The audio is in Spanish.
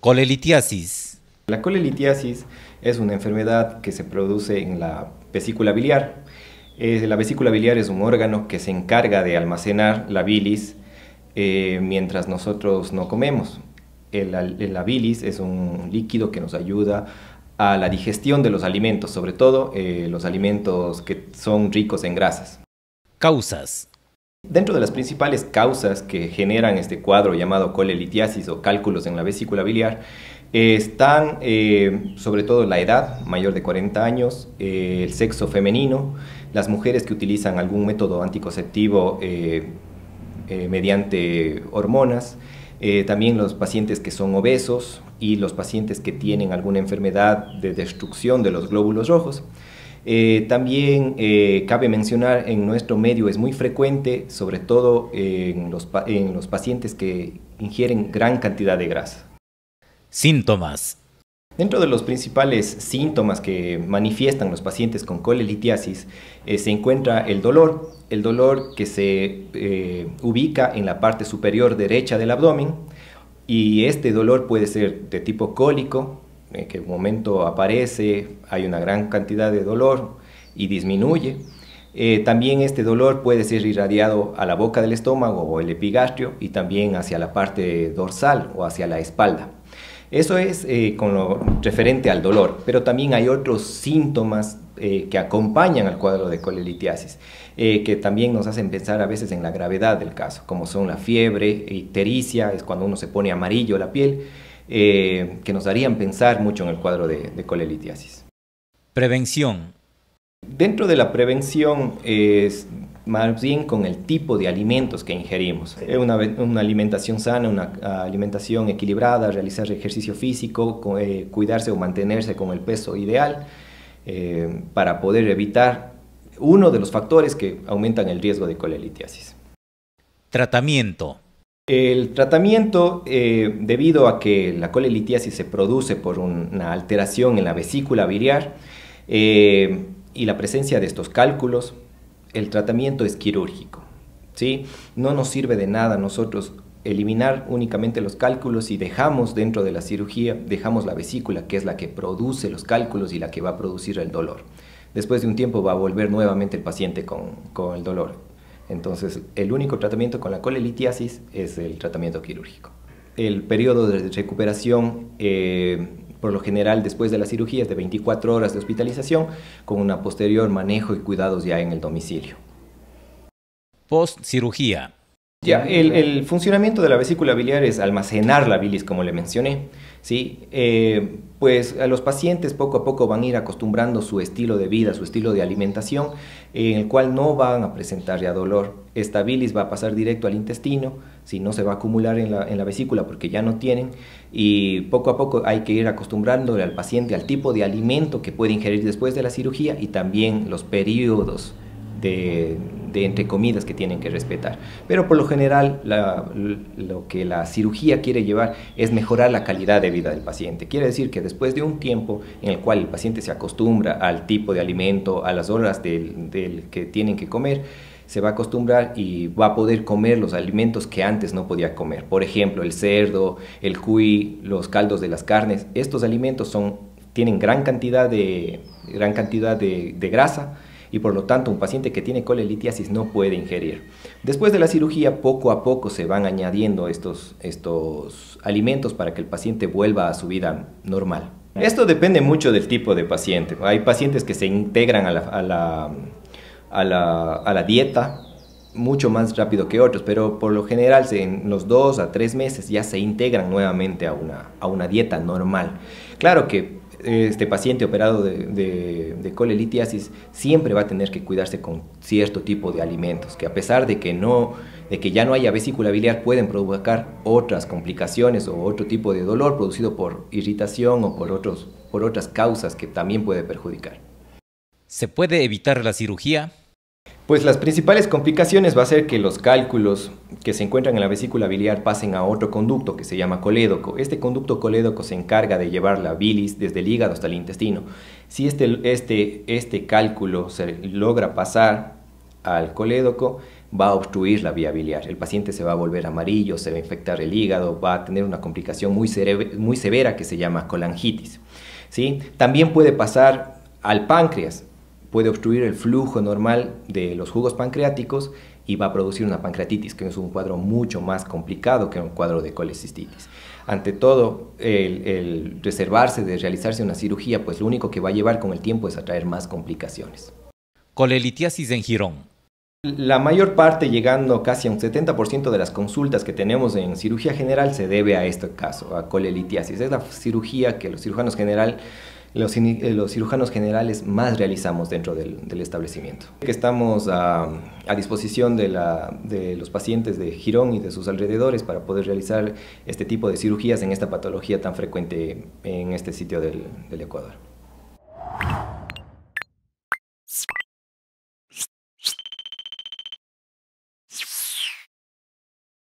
Colelitiasis. La colelitiasis es una enfermedad que se produce en la vesícula biliar. Eh, la vesícula biliar es un órgano que se encarga de almacenar la bilis eh, mientras nosotros no comemos. la bilis es un líquido que nos ayuda a la digestión de los alimentos, sobre todo eh, los alimentos que son ricos en grasas. Causas. Dentro de las principales causas que generan este cuadro llamado colelitiasis o cálculos en la vesícula biliar, eh, están eh, sobre todo la edad, mayor de 40 años, eh, el sexo femenino, las mujeres que utilizan algún método anticonceptivo mediante hormonas, también los pacientes que son obesos y los pacientes que tienen alguna enfermedad de destrucción de los glóbulos rojos. Eh, también eh, cabe mencionar en nuestro medio es muy frecuente, sobre todo en los, en los pacientes que ingieren gran cantidad de grasa. Síntomas. Dentro de los principales síntomas que manifiestan los pacientes con colelitiasis eh, se encuentra el dolor, el dolor que se ubica en la parte superior derecha del abdomen y este dolor puede ser de tipo cólico, en que momento aparece, hay una gran cantidad de dolor y disminuye. Eh, también este dolor puede ser irradiado a la boca del estómago o el epigastrio y también hacia la parte dorsal o hacia la espalda. Eso es eh, con lo referente al dolor, pero también hay otros síntomas eh, que acompañan al cuadro de colelitiasis, que también nos hacen pensar a veces en la gravedad del caso, como son la fiebre, ictericia, es cuando uno se pone amarillo la piel, eh, que nos harían pensar mucho en el cuadro de, de colelitiasis. Prevención. Dentro de la prevención es más bien con el tipo de alimentos que ingerimos. Una, una alimentación sana, una alimentación equilibrada, realizar ejercicio físico, eh, cuidarse o mantenerse con el peso ideal eh, para poder evitar uno de los factores que aumentan el riesgo de colelitiasis. Tratamiento. El tratamiento, eh, debido a que la colelitiasis se produce por una alteración en la vesícula biliar eh, y la presencia de estos cálculos, el tratamiento es quirúrgico. ¿sí? No nos sirve de nada nosotros eliminar únicamente los cálculos y dejamos dentro de la cirugía, dejamos la vesícula, que es la que produce los cálculos y la que va a producir el dolor. Después de un tiempo va a volver nuevamente el paciente con, con el dolor. Entonces, el único tratamiento con la colelitiasis es el tratamiento quirúrgico. El periodo de recuperación, eh, por lo general, después de la cirugía es de 24 horas de hospitalización, con una posterior manejo y cuidados ya en el domicilio. Post cirugía. Ya, el, funcionamiento de la vesícula biliar es almacenar la bilis, como le mencioné. ¿sí? Eh, pues a los pacientes poco a poco van a ir acostumbrando su estilo de vida, su estilo de alimentación, en el cual no van a presentar ya dolor. Esta bilis va a pasar directo al intestino, si no se va a acumular en la, en la vesícula porque ya no tienen, y poco a poco hay que ir acostumbrándole al paciente al tipo de alimento que puede ingerir después de la cirugía y también los periodos de, entre comidas que tienen que respetar. Pero por lo general lo que la cirugía quiere llevar es mejorar la calidad de vida del paciente. Quiere decir que después de un tiempo en el cual el paciente se acostumbra al tipo de alimento, a las horas del, que tienen que comer, se va a acostumbrar y va a poder comer los alimentos que antes no podía comer. Por ejemplo, el cerdo, el cuy, los caldos de las carnes. Estos alimentos son, tienen gran cantidad de, gran cantidad de, de grasa, y por lo tanto un paciente que tiene colelitiasis no puede ingerir. Después de la cirugía, poco a poco se van añadiendo estos, estos alimentos para que el paciente vuelva a su vida normal. Esto depende mucho del tipo de paciente. Hay pacientes que se integran a la, a la, a la, a la dieta mucho más rápido que otros, pero por lo general en los dos a tres meses ya se integran nuevamente a una, a una dieta normal. Claro que este paciente operado de, colelitiasis siempre va a tener que cuidarse con cierto tipo de alimentos, que a pesar de que, no, de que ya no haya vesícula biliar, pueden provocar otras complicaciones o otro tipo de dolor producido por irritación o por, otros, por otras causas que también puede perjudicar. ¿Se puede evitar la cirugía? Pues las principales complicaciones va a ser que los cálculos que se encuentran en la vesícula biliar pasen a otro conducto que se llama colédoco. Este conducto colédoco se encarga de llevar la bilis desde el hígado hasta el intestino. Si este, este, este cálculo se logra pasar al colédoco, va a obstruir la vía biliar. El paciente se va a volver amarillo, se va a infectar el hígado, va a tener una complicación muy, muy severa que se llama colangitis. ¿sí? También puede pasar al páncreas, puede obstruir el flujo normal de los jugos pancreáticos y va a producir una pancreatitis, que es un cuadro mucho más complicado que un cuadro de colecistitis. Ante todo, el, el reservarse de realizarse una cirugía, pues lo único que va a llevar con el tiempo es a traer más complicaciones. Colelitiasis en jirón. La mayor parte, llegando casi a un 70% de las consultas que tenemos en cirugía general, se debe a este caso, a colelitiasis. Es la cirugía que los cirujanos general los, eh, los, cirujanos generales más realizamos dentro del, establecimiento. Estamos a, disposición de, la, de, los pacientes de Girón y de sus alrededores para poder realizar este tipo de cirugías en esta patología tan frecuente en este sitio del Ecuador.